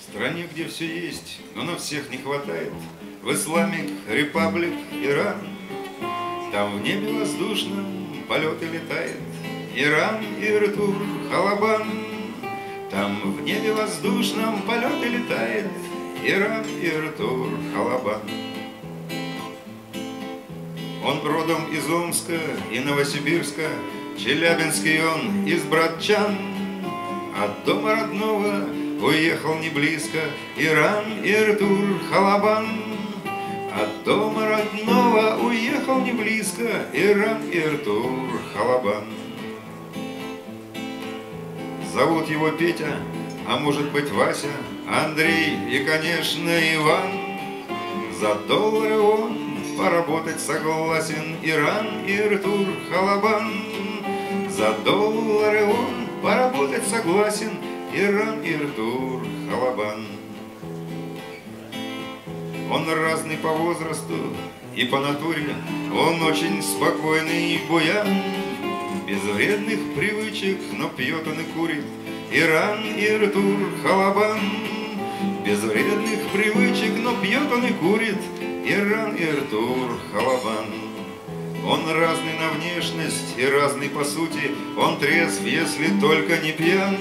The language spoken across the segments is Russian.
В стране, где все есть, но на всех не хватает В Исламик, Репаблик, Иран. Там в небе воздушном полеты летает Иран, Иртур, Халабан. Там в небе воздушном полеты летает Иран, Иртур, Халабан. Он родом из Омска и Новосибирска Челябинский он из Братчан. От дома родного Уехал не близко Иран Эйр Тур, Халабан. От дома родного уехал не близко Иран Эйр Тур, Халабан. Зовут его Петя, а может быть Вася, Андрей и, конечно, Иван. За доллары он поработать согласен Иран Эйр Тур, Халабан. За доллары он поработать согласен Иран Эйр Тур, Халабан. Он разный по возрасту и по натуре, Он очень спокойный и буян, Без вредных привычек, но пьет он и курит, Иран Эйр Тур, Халабан. Без вредных привычек, но пьет он и курит, Иран Эйр Тур, Халабан. Он разный на внешность и разный по сути, Он трезв, если только не пьян,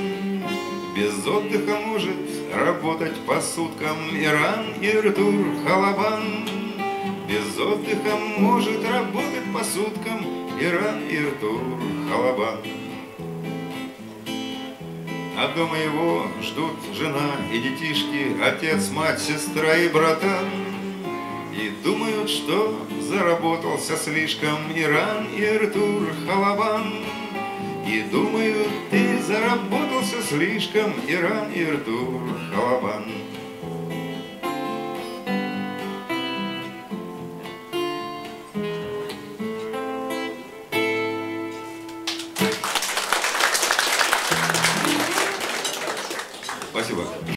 работать по суткам Иран, Иртур, Халабан. Без отдыха может работать по суткам Иран, Иртур, Халабан. А дома его ждут жена и детишки, Отец, мать, сестра и братан. И думают, что заработался слишком Иран, Иртур, Халабан. И думают, ты заработался слишком, Иран, Иртур, Халабан. Спасибо.